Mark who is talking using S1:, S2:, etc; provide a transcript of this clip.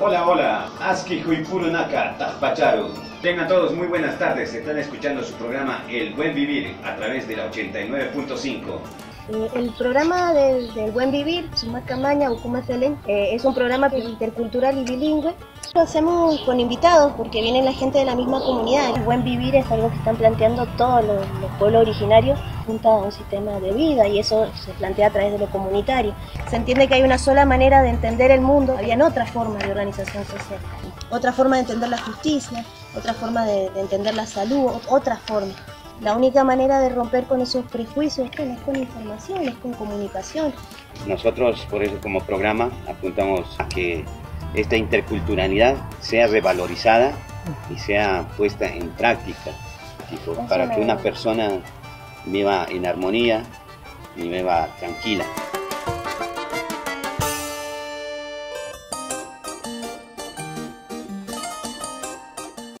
S1: Hola, hola, Aski Huipurunaka, Tapacharu. Tengan todos muy buenas tardes, están escuchando su programa El Buen Vivir a través de la 89.5.
S2: Eh, el programa del, del Buen Vivir, Sumacamaña, Ucumafelen, eh, es un programa intercultural y bilingüe. Lo hacemos con invitados porque viene la gente de la misma comunidad. El Buen Vivir es algo que están planteando todos los, los pueblos originarios junto a un sistema de vida y eso se plantea a través de lo comunitario. Se entiende que hay una sola manera de entender el mundo, habían otras formas de organización social, otra forma de entender la justicia, otra forma de, de entender la salud, otra forma. La única manera de romper con esos prejuicios es con información, es con comunicación.
S3: Nosotros, por eso, como programa, apuntamos a que esta interculturalidad sea revalorizada y sea puesta en práctica, tipo, para que una persona viva en armonía y viva tranquila.